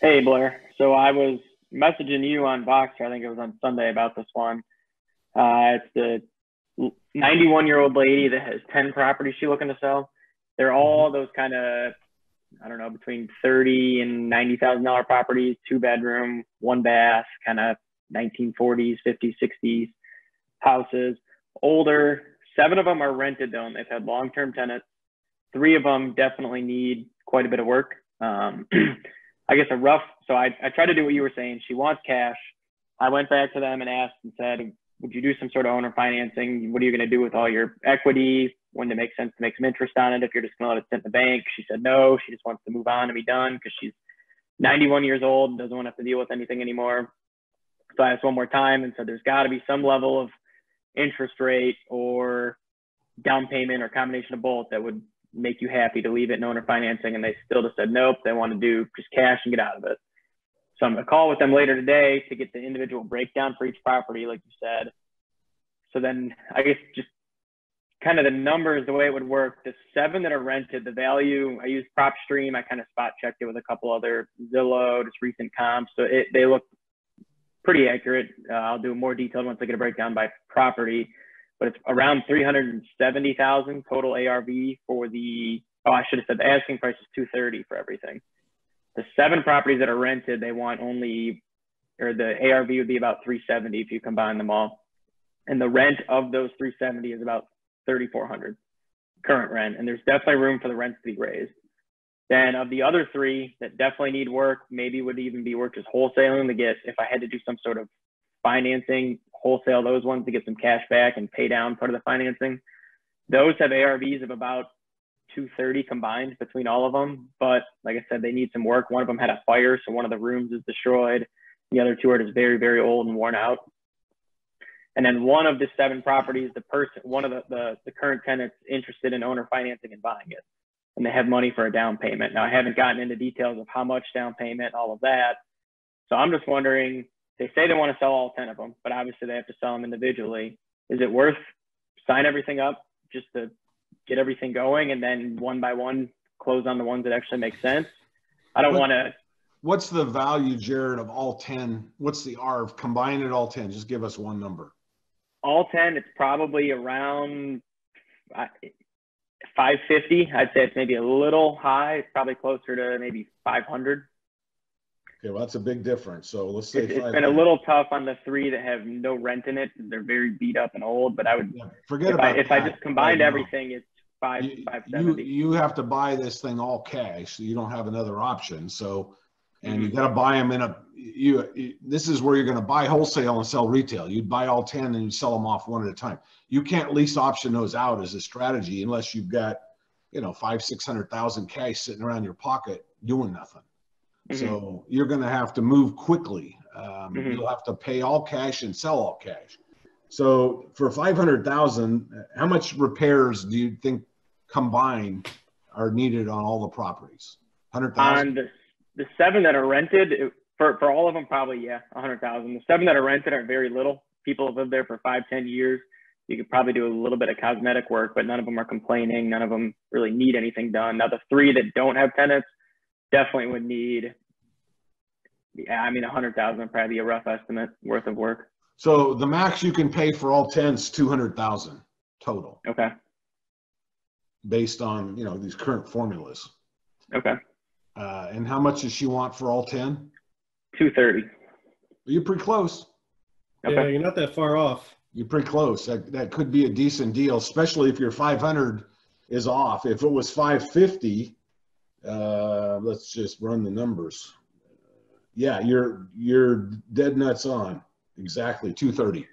Hey Blair. So I was messaging you on Voxer, I think it was on Sunday about this one. Uh, it's the 91 year old lady that has 10 properties she's looking to sell. They're all those kind of, I don't know, between 30 and $90,000 properties, two bedroom, one bath, kind of 1940s, 50s, 60s houses. Older, seven of them are rented though, and they've had long term tenants. Three of them definitely need quite a bit of work. Um, I guess a rough. So I, I tried to do what you were saying. She wants cash. I went back to them and asked and said, would you do some sort of owner financing? What are you going to do with all your equity? When it makes sense to make some interest on it, if you're just going to let it sit in the bank. She said no. She just wants to move on and be done because she's 91 years old, and doesn't want to have to deal with anything anymore. So I asked one more time and said there's got to be some level of interest rate or down payment or combination of both that would make you happy to leave it in owner financing and they still just said nope they want to do just cash and get out of it. So i'm to call with them later today to get the individual breakdown for each property like you said. So then i guess just kind of the numbers the way it would work the seven that are rented the value i use propstream i kind of spot checked it with a couple other zillow just recent comps so it, they look pretty accurate. Uh, i'll do a more detailed once i get a breakdown by property but it's around 370,000 total ARV for the, oh, I should have said the asking price is 230 for everything. The seven properties that are rented, they want only, or the ARV would be about 370 if you combine them all. And the rent of those 370 is about 3,400 current rent. And there's definitely room for the rents to be raised. Then of the other three that definitely need work, maybe would even be work just wholesaling to get, if I had to do some sort of financing, wholesale those ones to get some cash back and pay down part of the financing. Those have ARVs of about 230 combined between all of them. But like I said, they need some work. One of them had a fire, so one of the rooms is destroyed. The other two are just very, very old and worn out. And then one of the seven properties, the person, one of the, the, the current tenants interested in owner financing and buying it. And they have money for a down payment. Now I haven't gotten into details of how much down payment, all of that. So I'm just wondering they say they want to sell all 10 of them, but obviously they have to sell them individually. Is it worth sign everything up just to get everything going and then one by one close on the ones that actually make sense? I don't want to. What's the value, Jared, of all 10? What's the R of Combine it all 10. Just give us one number. All 10, it's probably around 550. I'd say it's maybe a little high. It's probably closer to maybe 500. Okay, well, that's a big difference. So let's say it's, it's been a little tough on the three that have no rent in it. They're very beat up and old. But I would yeah, forget if about I, if I just combined everything, it's five you, five seventy. You, you have to buy this thing all cash. So you don't have another option. So and mm-hmm. you got to buy them in a you, you, this is where you're going to buy wholesale and sell retail you'd buy all 10 and you sell them off one at a time you can't lease option those out as a strategy unless you've got you know five six hundred thousand cash sitting around your pocket doing nothing Mm-hmm. So you're going to have to move quickly. Um, mm-hmm. You'll have to pay all cash and sell all cash. So for 500,000, how much repairs do you think combined are needed on all the properties? 100,000? On the, the seven that are rented, it, for, for all of them, probably, yeah, 100,000. The seven that are rented are very little. People have lived there for five, ten years. You could probably do a little bit of cosmetic work, but none of them are complaining. None of them really need anything done. Now, the three that don't have tenants, definitely would need yeah, I mean, a hundred thousand would probably be a rough estimate worth of work. So the max you can pay for all 10 is 200,000 total. Okay. Based on, you know, these current formulas. Okay. Uh, and how much does she want for all 10? 230. You're pretty close. Okay. Yeah, you're not that far off. You're pretty close. That, that could be a decent deal, especially if your 500 is off. If it was 550, uh, let's just run the numbers yeah, you're you're dead nuts on. Exactly, 230.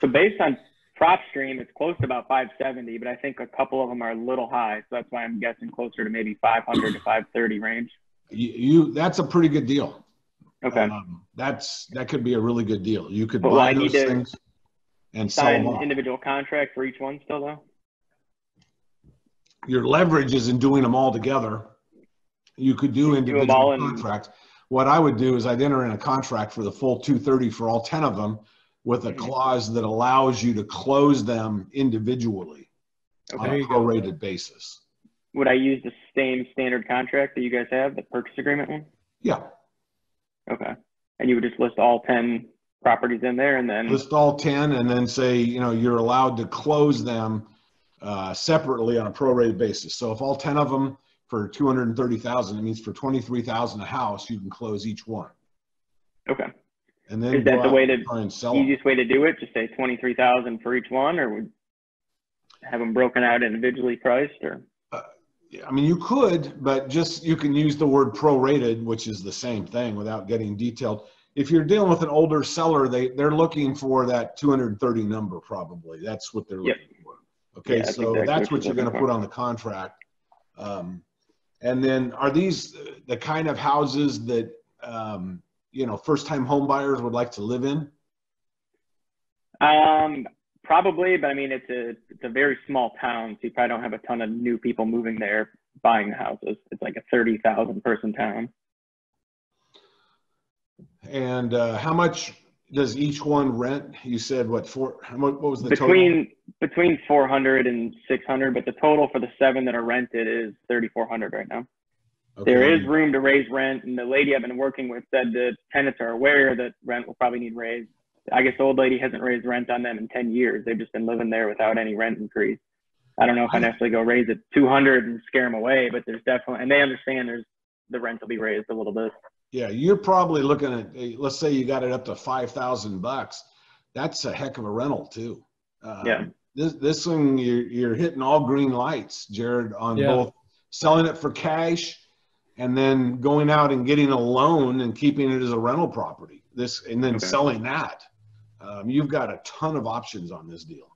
So based on prop stream, it's close to about 570, but I think a couple of them are a little high. So that's why I'm guessing closer to maybe 500 to 530 range. You, you that's a pretty good deal. Okay. Um, that's that could be a really good deal. You could but buy those things and sell them individual contract for each one still though. Your leverage is in doing them all together. You could do individual do contracts. In- what I would do is I'd enter in a contract for the full 230 for all 10 of them with a clause that allows you to close them individually okay. on a prorated basis. would I use the same standard contract that you guys have, the purchase agreement one? Yeah, Okay. And you would just list all ten properties in there and then, list all 10 and then say, you know, you're allowed to close them uh, separately on a prorated basis. So if all 10 of them for 230,000, it means for 23,000 a house, you can close each one. okay. And then Is that the way to- Try and sell them. Easiest way to do it, just say twenty-three thousand for each one or would have them broken out individually priced or? Yeah, I mean, you could, but just, you can use the word prorated, which is the same thing without getting detailed. If you're dealing with an older seller, they, they're looking for that 230 number probably. That's what they're Yep. looking for. Okay, Yeah, that's so exactly that's what what you're gonna put on the contract. Um, And then are these the kind of houses that, um, you know, first-time home buyers would like to live in? Um, probably, but I mean, it's a, it's a very small town, so you probably don't have a ton of new people moving there buying the houses. It's like a thirty thousand person town. And uh, how much does each one rent? You said what, four, what was the total? Between, between 400 and 600, but the total for the seven that are rented is 3,400 right now. There Okay. is room to raise rent, and the lady I've been working with said the tenants are aware that rent will probably need raised. I guess the old lady hasn't raised rent on them in 10 years. They've just been living there without any rent increase. I don't know if I necessarily go raise it 200 and scare them away, but there's definitely, and they understand there's the rent will be raised a little bit. Yeah, you're probably looking at, eh, let's say you got it up to five thousand bucks. That's a heck of a rental too. Um, Yeah. This, this one, you're, you're hitting all green lights, Jared, on Yeah. both selling it for cash and then going out and getting a loan and keeping it as a rental property. This, and then Okay. selling that. Um, you've got a ton of options on this deal.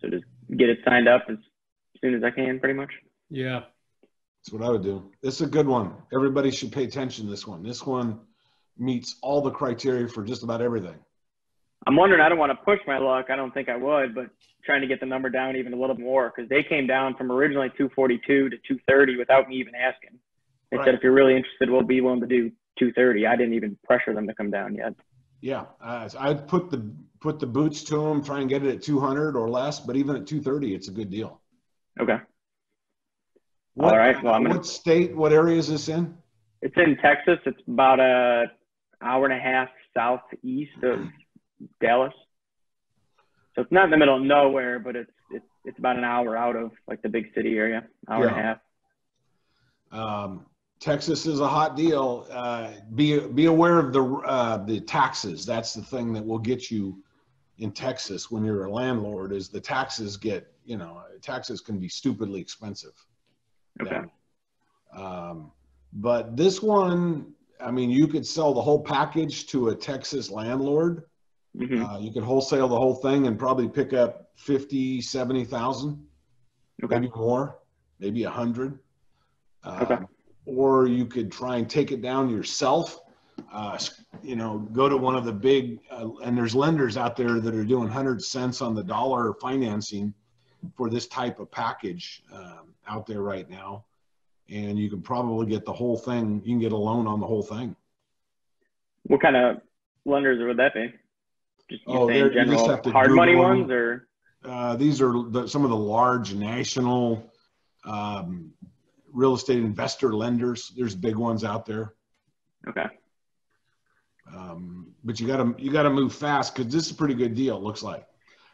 So just get it signed up as soon as I can, pretty much. Yeah. That's what I would do. This is a good one. Everybody should pay attention to this one. This one meets all the criteria for just about everything. I'm wondering, I don't want to push my luck. I don't think I would, but trying to get the number down even a little more because they came down from originally 242 to 230 without me even asking. They Right. said, if you're really interested, we'll be willing to do 230. I didn't even pressure them to come down yet. Yeah, uh, I'd put the put the boots to them, try and get it at 200 or less, but even at 230, it's a good deal. Okay. What, All right, well, I'm gonna- what state, what area is this in? It's in Texas. It's about a hour and a half southeast of Dallas. So it's not in the middle of nowhere, but it's it's it's about an hour out of like the big city area, hour and a half. Um, Texas is a hot deal. Uh, be be aware of the uh, the taxes. That's the thing that will get you in Texas when you're a landlord. Is the taxes get you know taxes can be stupidly expensive. Okay. Um, but this one, I mean, you could sell the whole package to a Texas landlord. hmm Uh, you could wholesale the whole thing and probably pick up 50, 70,000, Okay. maybe more, maybe a hundred. Uh, Okay. Or you could try and take it down yourself. Uh, you know, go to one of the big, uh, and there's lenders out there that are doing hundred cents on the dollar financing for this type of package um, out there right now. And you can probably get the whole thing. You can get a loan on the whole thing. What kind of lenders would that be? Just you Oh, saying you general to hard money Google 'em. ones or Uh, these are the, some of the large national um, real estate investor lenders. There's big ones out there. okay. Um, but you gotta, you gotta move fast because this is a pretty good deal, it looks like.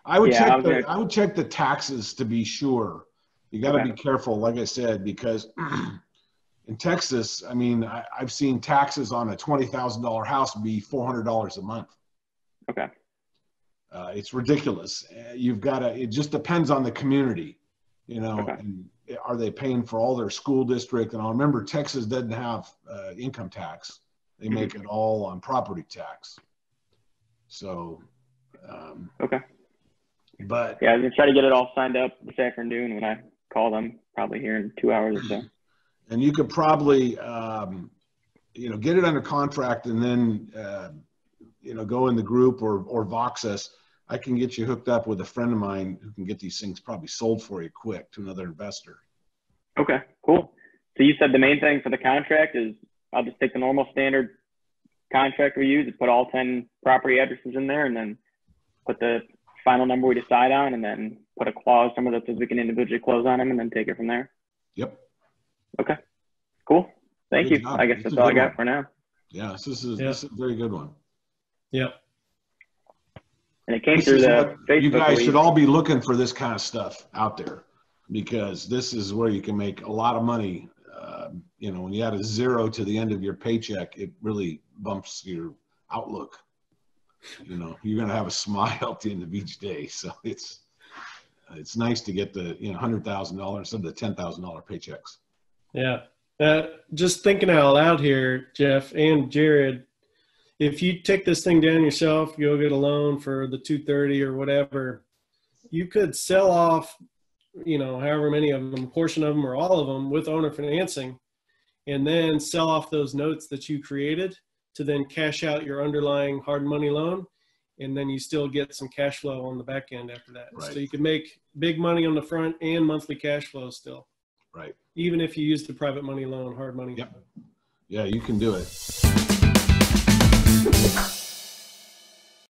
I would Yeah, check the, gonna- I would check the taxes to be sure. You gotta Okay. be careful, like I said, because in Texas, I mean, I, I've seen taxes on a twenty thousand dollar house be four hundred dollars a month. Okay. Uh, it's ridiculous. Uh, You've got to, it just depends on the community, you know, Okay. and are they paying for all their school district? And I remember Texas doesn't have uh, income tax. They Mhm. make it all on property tax. So, um, Okay. But Yeah, I'm gonna try to get it all signed up this afternoon when I call them, probably here in two hours or so. and you could probably, um, you know, get it under contract and then, uh, you know, go in the group or, or Vox us. I can get you hooked up with a friend of mine who can get these things probably sold for you quick to another investor. Okay, cool. So you said the main thing for the contract is I'll just take the normal standard contract we use and put all 10 property addresses in there and then put the final number we decide on and then put a clause somewhere that says we can individually close on them and then take it from there. Yep. Okay. Cool. Thank Good you. job. I guess It's that's all I got one. for now. Yeah, this is, Yeah. this is a very good one. Yep. And it came This through is the what- Facebook. You guys lead. should all be looking for this kind of stuff out there because this is where you can make a lot of money. Uh, You know, when you add a zero to the end of your paycheck, it really bumps your outlook. You know, you're gonna have a smile at the end of each day. So it's, it's nice to get the, you know, hundred thousand dollars instead of the ten thousand dollar paychecks. Yeah. Uh, just thinking out loud here, Jeff and Jared, if you take this thing down yourself, go get a loan for the 230 or whatever, you could sell off, you know, however many of them, portion of them or all of them with owner financing, and then sell off those notes that you created to then cash out your underlying hard money loan and then you still get some cash flow on the back end after that. Right. So you can make big money on the front and monthly cash flow still. Right. Even if you use the private money loan, hard money. Yep. Yeah, you can do it.